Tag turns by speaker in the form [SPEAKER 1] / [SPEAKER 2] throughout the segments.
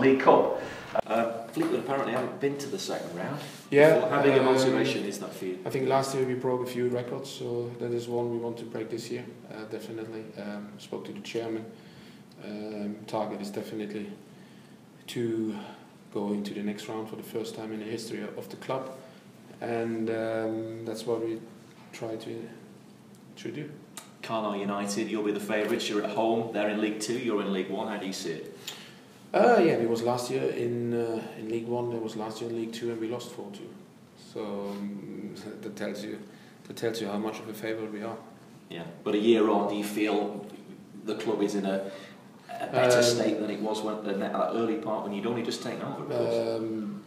[SPEAKER 1] League Cup.
[SPEAKER 2] Uh, Fleetwood apparently haven't been to the second round.
[SPEAKER 3] Yeah.
[SPEAKER 2] How big a
[SPEAKER 3] um,
[SPEAKER 2] motivation is that for you?
[SPEAKER 3] I think last year we broke a few records, so that is one we want to break this year, uh, definitely. Um, spoke to the chairman. Um, target is definitely to go into the next round for the first time in the history of the club, and um, that's what we try to to do.
[SPEAKER 2] Carlisle United, you'll be the favourites. You're at home. They're in League Two. You're in League One. How do you see it?
[SPEAKER 3] Uh, yeah, it was last year in uh, in League One. There was last year in League Two, and we lost four two. So um, that tells you that tells you how much of a favourite we are.
[SPEAKER 2] Yeah. But a year on, do you feel the club is in a, a better
[SPEAKER 3] Um,
[SPEAKER 2] state than it was when in that early part when you'd only just taken over? of course?
[SPEAKER 3] Um,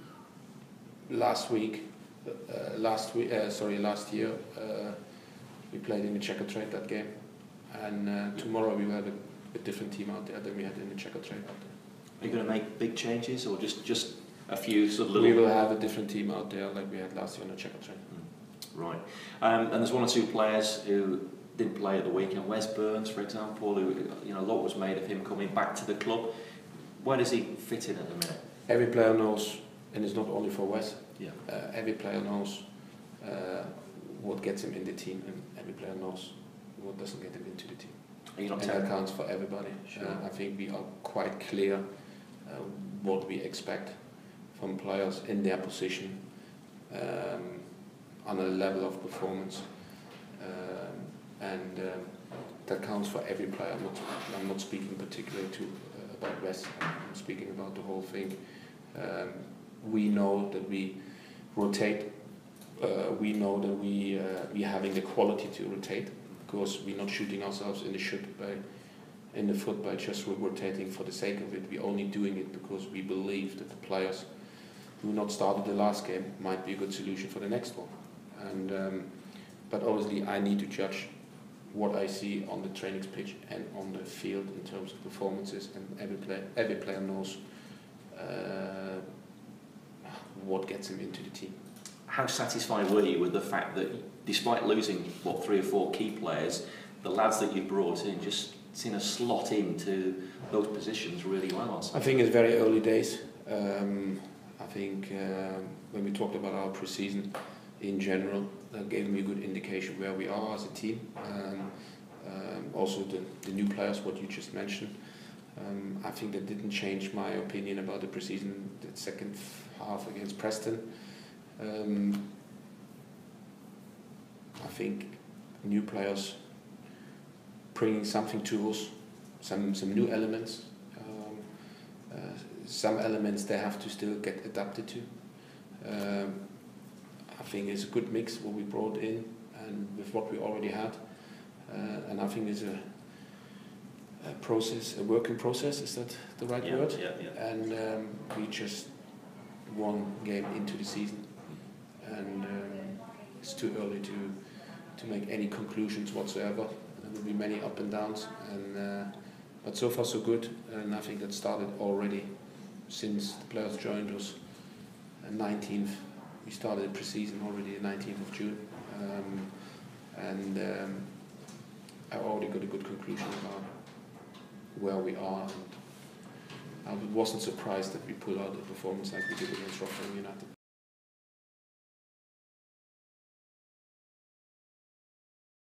[SPEAKER 3] last week, uh, last week, uh, sorry, last year, uh, we played in the Checkatrade that game, and uh, tomorrow we will have a, a different team out there than we had in the Checkatrade out there.
[SPEAKER 2] Are you going to make big changes or just just a few sort of little?
[SPEAKER 3] We will have a different team out there like we had last year on the Checkatrade.
[SPEAKER 2] Right. Um, and there's one or two players who didn't play at the weekend. Wes Burns, for example, who you know a lot was made of him coming back to the club. Where does he fit in at the minute?
[SPEAKER 3] Every player knows, and it's not only for West.
[SPEAKER 2] Yeah.
[SPEAKER 3] Uh, every player knows uh, what gets him in the team, and every player knows what doesn't get him into the team.
[SPEAKER 2] Are you not
[SPEAKER 3] and that counts for everybody.
[SPEAKER 2] Sure.
[SPEAKER 3] Uh, I think we are quite clear what we expect from players in their position um, on a level of performance, um, and um, that counts for every player. I'm not, I'm not speaking particularly to uh, about West. I'm speaking about the whole thing. Um, we know that we rotate. Uh, we know that we uh, we having the quality to rotate because we're not shooting ourselves in the foot by in the foot by just rotating for the sake of it. We're only doing it because we believe that the players who not started the last game might be a good solution for the next one. And um, but obviously I need to judge what I see on the training pitch and on the field in terms of performances, and every player every player knows uh, what gets him into the team.
[SPEAKER 2] How satisfied were you with the fact that despite losing what three or four key players, the lads that you brought in just seem to slot into those positions really well?
[SPEAKER 3] I think it's very early days. Um, I think um, when we talked about our preseason in general, that gave me a good indication where we are as a team. Um, um, also the, the new players, what you just mentioned. Um, I think that didn't change my opinion about the preseason, the second half against Preston. Um, I think new players bringing something to us, some some new elements. Um, uh, some elements they have to still get adapted to. Um, I think it's a good mix what we brought in and with what we already had, uh, and I think it's a, a process, a working process. Is that the right
[SPEAKER 2] yeah,
[SPEAKER 3] word?
[SPEAKER 2] Yeah, yeah.
[SPEAKER 3] And um, we just one game into the season, and um, it's too early to to make any conclusions whatsoever. Will be many up and downs, and uh, but so far so good. And I think that started already since the players joined us. uh, 19th, we started the pre-season already the 19th of June, um, and um, I already got a good conclusion about where we are. And I wasn't surprised that we pulled out a performance like we did against Rotherham United.